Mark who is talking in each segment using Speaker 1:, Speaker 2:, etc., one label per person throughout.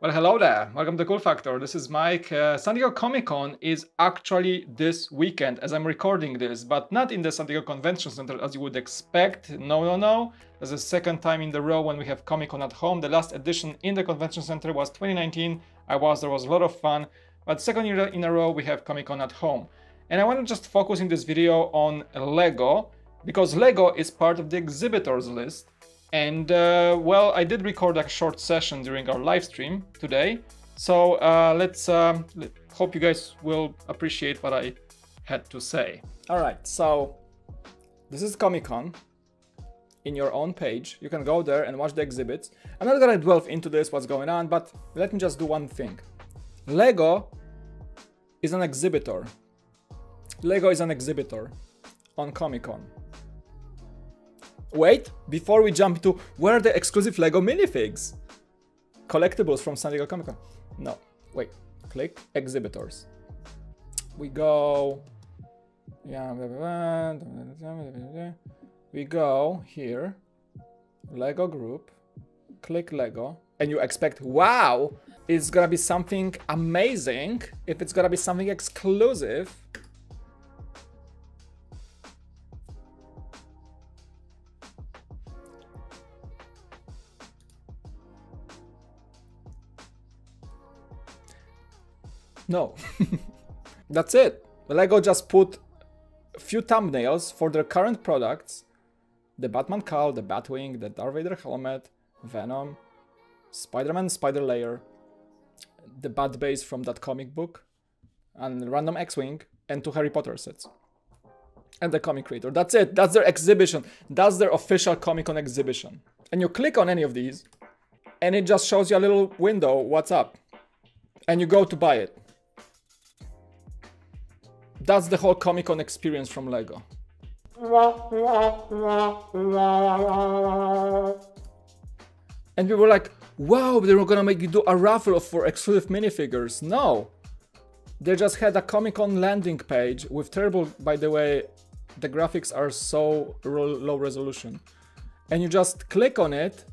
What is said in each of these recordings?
Speaker 1: Well, hello there. Welcome to Cool Factor. This is Mike. Uh, San Diego Comic Con is actually this weekend as I'm recording this, but not in the San Diego Convention Center as you would expect. No, no, no. This is the second time in the row when we have Comic Con at home. The last edition in the Convention Center was 2019. I was, there was a lot of fun. But second year in a row, we have Comic Con at home. And I want to just focus in this video on Lego because Lego is part of the exhibitors list and uh, well, I did record a short session during our live stream today. So uh, let's let, hope you guys will appreciate what I had to say. All right, so this is Comic Con in your own page. You can go there and watch the exhibits. I'm not gonna delve into this, what's going on, but let me just do one thing. Lego is an exhibitor. Lego is an exhibitor on Comic Con. Wait, before we jump to where are the exclusive Lego minifigs? Collectibles from San Diego Comic Con. No, wait, click exhibitors. We go, yeah, we go here, Lego group, click Lego, and you expect, wow, it's gonna be something amazing if it's gonna be something exclusive. No. That's it. Lego just put a few thumbnails for their current products. The Batman cowl, the Batwing, the Darth Vader helmet, Venom, Spider-Man Spider Lair, the Bat Base from that comic book, and random X-Wing, and two Harry Potter sets. And the comic creator. That's it. That's their exhibition. That's their official Comic-Con exhibition. And you click on any of these, and it just shows you a little window, what's up. And you go to buy it. That's the whole Comic Con experience from LEGO. And we were like, wow, they were gonna make you do a raffle for exclusive minifigures. No. They just had a Comic Con landing page with terrible, by the way, the graphics are so low resolution. And you just click on it,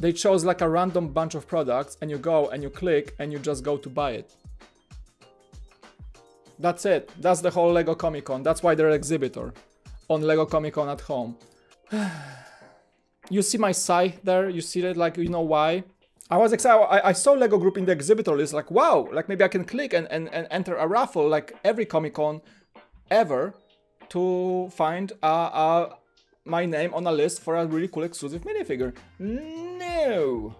Speaker 1: they chose like a random bunch of products, and you go and you click and you just go to buy it. That's it. That's the whole LEGO Comic Con. That's why they're exhibitor on LEGO Comic Con at home. you see my sigh there? You see that? Like, you know why? I was excited. I, I, saw LEGO Group in the exhibitor list. Like, wow, like maybe I can click and, and, and enter a raffle like every Comic Con ever to find uh, uh, my name on a list for a really cool exclusive minifigure. No.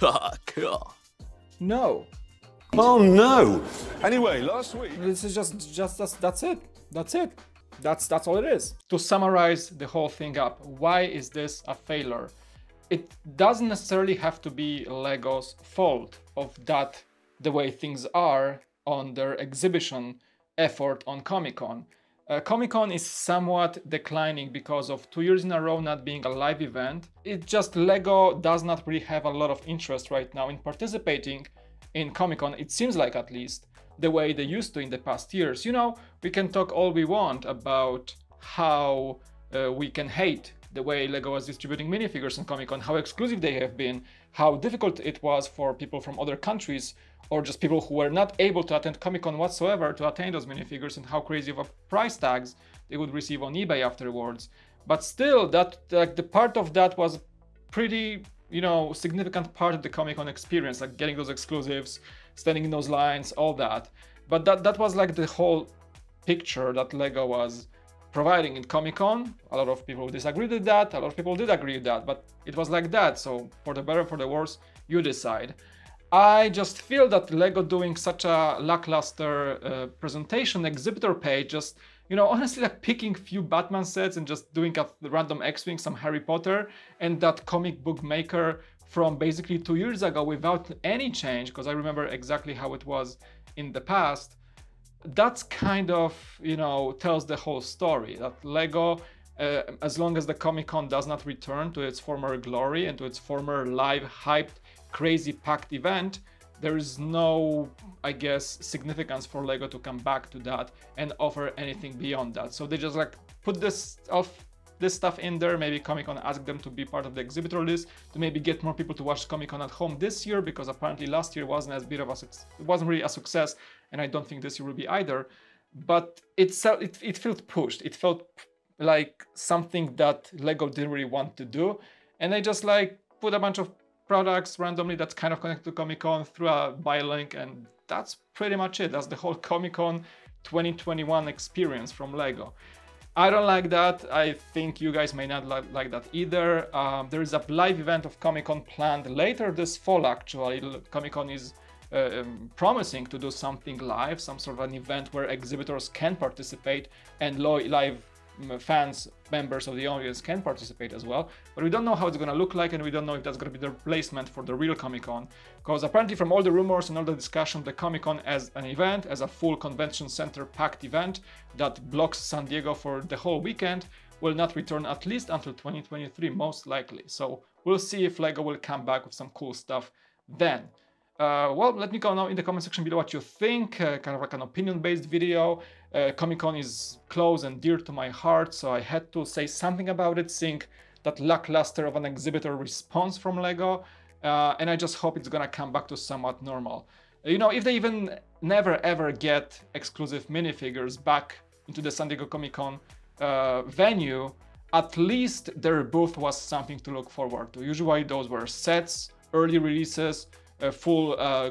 Speaker 1: cool. No.
Speaker 2: Oh no! Anyway, last week.
Speaker 1: This is just, just that's, that's it. That's it. That's that's all it is. To summarize the whole thing up, why is this a failure? It doesn't necessarily have to be Lego's fault of that the way things are on their exhibition effort on Comic Con. Uh, Comic Con is somewhat declining because of two years in a row not being a live event. It just Lego does not really have a lot of interest right now in participating in Comic Con, it seems like at least, the way they used to in the past years. You know, we can talk all we want about how uh, we can hate the way LEGO was distributing minifigures in Comic Con, how exclusive they have been, how difficult it was for people from other countries or just people who were not able to attend Comic Con whatsoever to attain those minifigures and how crazy of a price tags they would receive on eBay afterwards. But still, that like the part of that was pretty you know, significant part of the Comic Con experience, like getting those exclusives, standing in those lines, all that. But that that was like the whole picture that Lego was providing in Comic Con. A lot of people disagreed with that. A lot of people did agree with that, but it was like that. So for the better, for the worse, you decide. I just feel that Lego doing such a lackluster uh, presentation exhibitor page just you know, honestly, like picking few Batman sets and just doing a random X-Wing, some Harry Potter, and that comic book maker from basically two years ago without any change, because I remember exactly how it was in the past. That's kind of, you know, tells the whole story that Lego, uh, as long as the Comic Con does not return to its former glory and to its former live, hyped, crazy packed event, there is no, I guess, significance for Lego to come back to that and offer anything beyond that. So they just like put this off this stuff in there. Maybe Comic Con asked them to be part of the exhibitor list to maybe get more people to watch Comic Con at home this year because apparently last year wasn't as big of a. It wasn't really a success, and I don't think this year will be either. But it's it, it felt pushed. It felt like something that Lego didn't really want to do, and they just like put a bunch of products randomly that's kind of connected to Comic Con through a buy link, and that's pretty much it. That's the whole Comic Con 2021 experience from Lego. I don't like that. I think you guys may not like, like that either. Um, there is a live event of Comic Con planned later this fall, actually. Comic Con is uh, um, promising to do something live, some sort of an event where exhibitors can participate and live fans, members of the audience can participate as well. But we don't know how it's going to look like, and we don't know if that's going to be the replacement for the real Comic Con. Because apparently, from all the rumors and all the discussion, the Comic Con as an event, as a full convention center packed event that blocks San Diego for the whole weekend, will not return at least until 2023, most likely. So we'll see if LEGO will come back with some cool stuff then. Uh, well, let me know now in the comment section below what you think, uh, kind of like an opinion-based video. Uh, Comic-Con is close and dear to my heart, so I had to say something about it, seeing that lackluster of an exhibitor response from LEGO, uh, and I just hope it's gonna come back to somewhat normal. You know, if they even never ever get exclusive minifigures back into the San Diego Comic-Con uh, venue, at least their booth was something to look forward to. Usually those were sets, early releases, a full uh,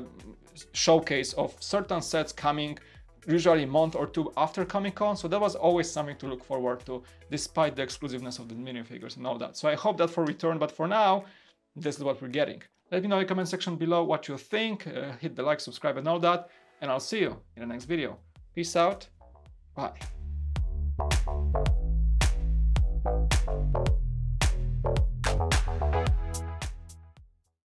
Speaker 1: showcase of certain sets coming usually a month or two after Comic Con, so that was always something to look forward to, despite the exclusiveness of the minifigures and all that. So I hope that for return, but for now, this is what we're getting. Let me know in the comment section below what you think, uh, hit the like, subscribe and all that, and I'll see you in the next video. Peace out, bye.